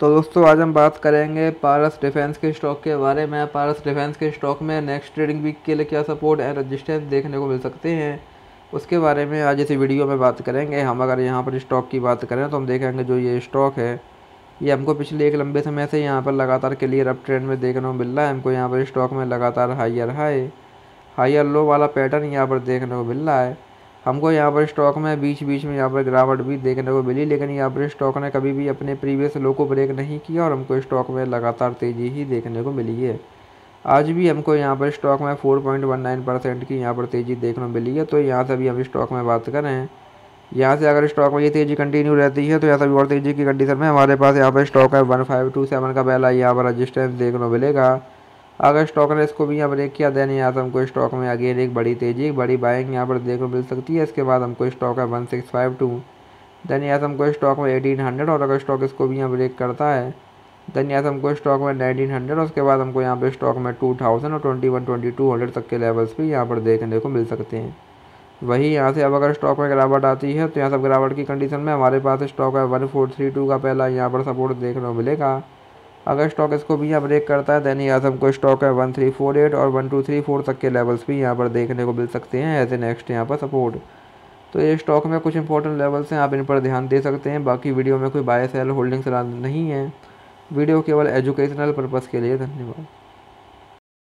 तो दोस्तों, आज हम बात करेंगे पारस डिफेंस के स्टॉक के बारे में। पारस डिफेंस के स्टॉक में नेक्स्ट ट्रेडिंग वीक के लिए क्या सपोर्ट एंड रजिस्टेंस देखने को मिल सकते हैं, उसके बारे में आज इस वीडियो में बात करेंगे। हम अगर यहाँ पर स्टॉक की बात करें तो हम देखेंगे जो ये स्टॉक है, ये हमको पिछले एक लंबे समय से यहाँ पर लगातार क्लियर अप ट्रेंड में देखने को मिल रहा है। हमको यहाँ पर स्टॉक में लगातार हाइयर हाई हाइयर लो वाला पैटर्न यहाँ पर देखने को मिल रहा है। हमको यहाँ पर स्टॉक में बीच बीच में यहाँ पर गिरावट भी देखने को मिली, लेकिन यहाँ पर स्टॉक ने कभी भी अपने प्रीवियस लो को ब्रेक नहीं किया और हमको स्टॉक में लगातार तेज़ी ही देखने को मिली है। आज भी हमको यहाँ पर स्टॉक में 4.19 परसेंट की यहाँ पर तेज़ी देखने को मिली है तो यहाँ से भी हम स्टॉक में बात करें। यहाँ से अगर स्टॉक में ये तेज़ी कंटिन्यू रहती है तो यहाँ से और तेज़ी की कंडीशन में हमारे पास यहाँ पर स्टॉक है वन फाइव टू सेवन का पहला यहाँ पर रजिस्टेंस देखने को मिलेगा। अगर स्टॉक ने इसको भी यहाँ ब्रेक किया देन यहाँ से हमको स्टॉक में अगेन एक बड़ी तेज़ी, एक बड़ी बाइंग यहाँ पर देखने मिल सकती है। इसके बाद हमको स्टॉक है one six five two then यहाँ से हमको स्टॉक में एटीन हंड्रेड और अगर स्टॉक इसको भी यहाँ ब्रेक करता है देन यहाँ से हमको स्टॉक में नाइनटीन हंड्रेड और उसके बाद हमको यहाँ पर स्टॉक में टू थाउज़ेंड और twenty one twenty two hundred तक के लेवल्स भी यहाँ पर देखने को मिल सकते हैं। वही यहाँ से अब अगर स्टॉक में गिरावट आती है तो यहाँ सब गिरावट की कंडीशन में हमारे पास स्टॉक है वन फोर थ्री टू का पहला यहाँ पर सपोर्ट देखने को मिलेगा। अगर स्टॉक इसको भी यहाँ ब्रेक करता है दैनी आज़म को स्टॉक है वन थ्री फोर एट और वन टू थ्री फोर तक के लेवल्स भी यहाँ पर देखने को मिल सकते हैं एज ए नेक्स्ट यहाँ पर सपोर्ट तो ये स्टॉक में कुछ इंपॉर्टेंट लेवल्स हैं, आप इन पर ध्यान दे सकते हैं। बाकी वीडियो में कोई बाय सेल होल्डिंग्स नहीं है। वीडियो केवल एजुकेशनल पर्पज़ के लिए धन्यवाद।